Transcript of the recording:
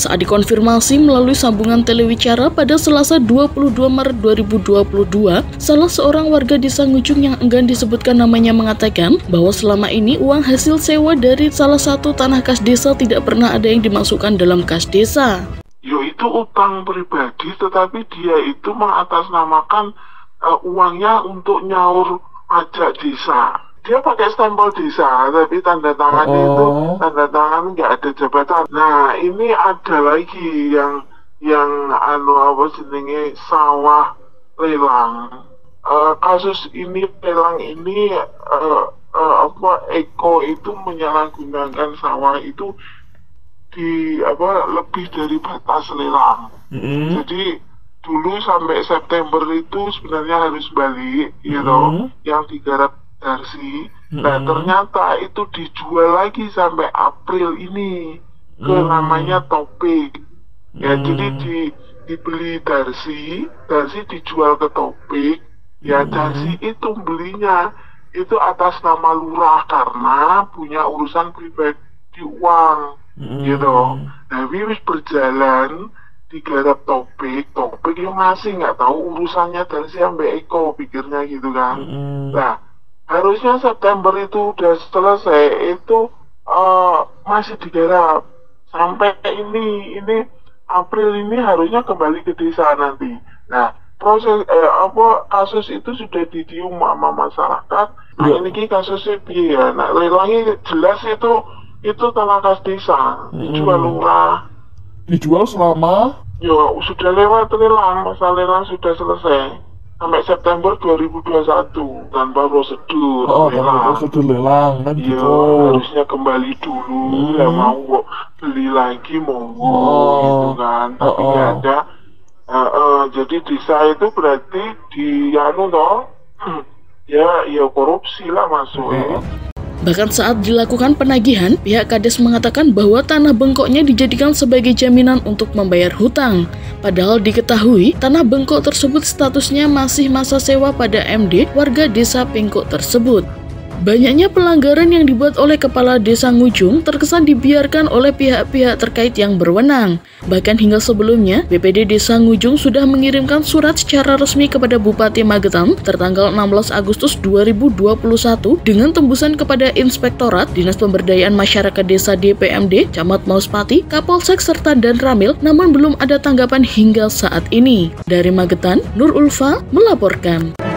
Saat dikonfirmasi melalui sambungan telewicara pada Selasa 22 Maret 2022, salah seorang warga desa Ngujung yang enggan disebutkan namanya mengatakan bahwa selama ini uang hasil sewa dari salah satu tanah kas desa tidak pernah ada yang dimasukkan dalam kas desa. Yo itu utang pribadi, tetapi dia itu mengatasnamakan uh, uangnya untuk nyaur pajak desa dia pakai stempel desa tapi tanda tangan oh. itu tanda tangan nggak ada jabatan nah ini ada lagi yang yang anu apa jenenge sawah lelang uh, kasus ini lelang ini uh, uh, apa Eko itu menyalahgunakan sawah itu di apa lebih dari batas lelang mm -hmm. jadi dulu sampai September itu sebenarnya harus balik you mm -hmm. know yang digarap Darsi. Mm-hmm. Nah ternyata itu dijual lagi sampai April ini ke mm-hmm. namanya Topik. Ya mm-hmm. jadi di dibeli Darsi, Darsi dijual ke Topik. Ya mm-hmm. Darsi itu belinya itu atas nama lurah karena punya urusan pribadi uang mm-hmm. gitu. Nah wis berjalan digarap topik, topik yang masih nggak tahu urusannya Darsi sampai Eko pikirnya gitu kan. Mm-hmm. Nah harusnya September itu udah selesai itu uh, masih digarap sampai ini ini April ini harusnya kembali ke desa nanti. Nah proses eh, apa kasus itu sudah didium sama masyarakat. Nah ya. ini kasusnya ya. Nah lelangnya jelas itu itu tanah kas desa dijual hmm. lurah. Dijual selama? Ya sudah lewat lelang, masa lelang sudah selesai sampai September 2021 tanpa prosedur oh, lelang. prosedur lelang kan iya, gitu harusnya kembali dulu hmm. ya mau kok beli lagi mau oh. gitu kan tapi nggak oh, oh. ada uh, uh, jadi desa itu berarti di anu toh ya ya korupsi lah masuk oh. Bahkan saat dilakukan penagihan, pihak Kades mengatakan bahwa tanah bengkoknya dijadikan sebagai jaminan untuk membayar hutang. Padahal diketahui, tanah bengkok tersebut statusnya masih masa sewa pada MD warga desa Pengkok tersebut. Banyaknya pelanggaran yang dibuat oleh Kepala Desa Ngujung terkesan dibiarkan oleh pihak-pihak terkait yang berwenang. Bahkan hingga sebelumnya, BPD Desa Ngujung sudah mengirimkan surat secara resmi kepada Bupati Magetan tertanggal 16 Agustus 2021 dengan tembusan kepada Inspektorat Dinas Pemberdayaan Masyarakat Desa DPMD, Camat Mauspati, Kapolsek serta Dan Ramil, namun belum ada tanggapan hingga saat ini. Dari Magetan, Nur Ulfa melaporkan.